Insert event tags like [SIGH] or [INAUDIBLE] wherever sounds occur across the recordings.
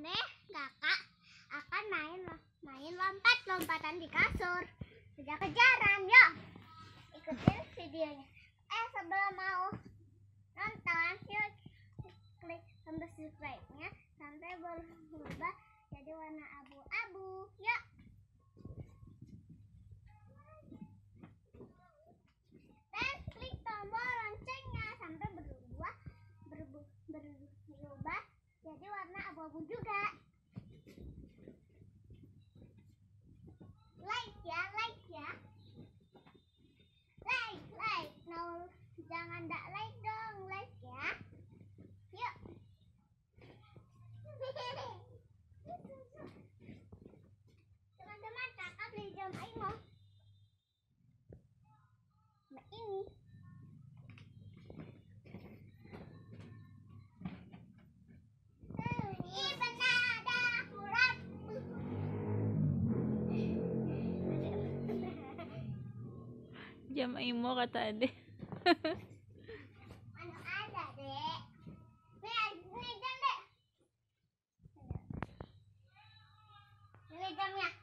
deh kakak akan main main lompat-lompatan di kasur. Kejar-kejaran, yuk. Ikutin videonya. Eh, sebelum mau nonton, yuk klik tombol subscribe-nya sampai berubah jadi warna abu-abu. Yuk. Dan klik tombol loncengnya sampai berubah berubah berubah jadi warna abu-abu juga. Like ya, like ya. Like, like. No, tak like dong, like ya. Yuk. Teman-teman, kakak beli jam Aimo. Nah, ini. Jam Imo kata ade. [LAUGHS] Ini jamnya. Ya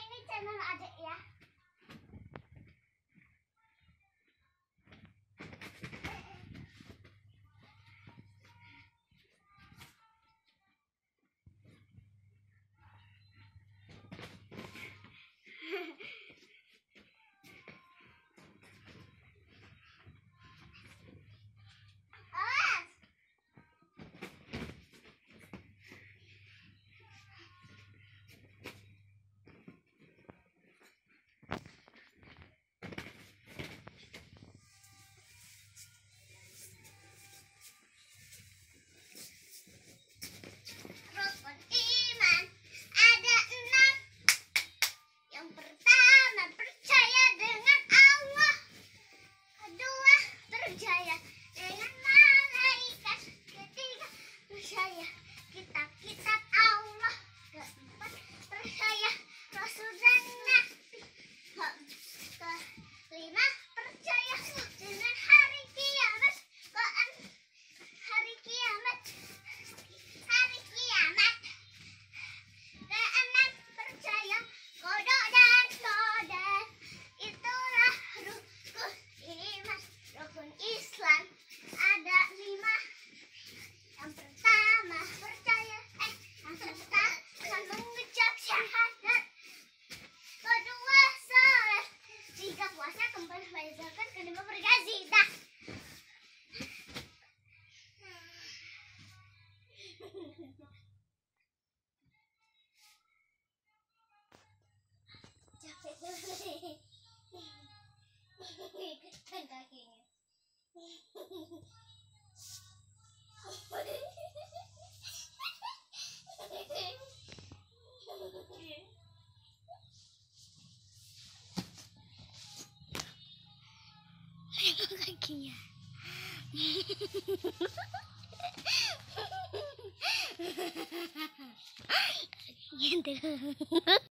ini channel adik ya. 생각이에요. 생각이야. 얘들.